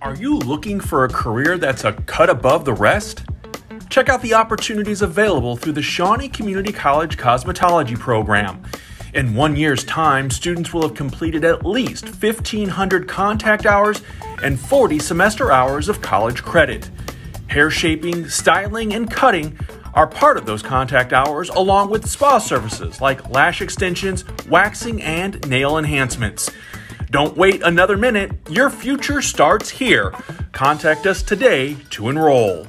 Are you looking for a career that's a cut above the rest? Check out the opportunities available through the Shawnee Community College Cosmetology Program. In one year's time, students will have completed at least 1,500 contact hours and 40 semester hours of college credit. Hair shaping, styling, and cutting are part of those contact hours, along with spa services like lash extensions, waxing, and nail enhancements. Don't wait another minute. Your future starts here. Contact us today to enroll.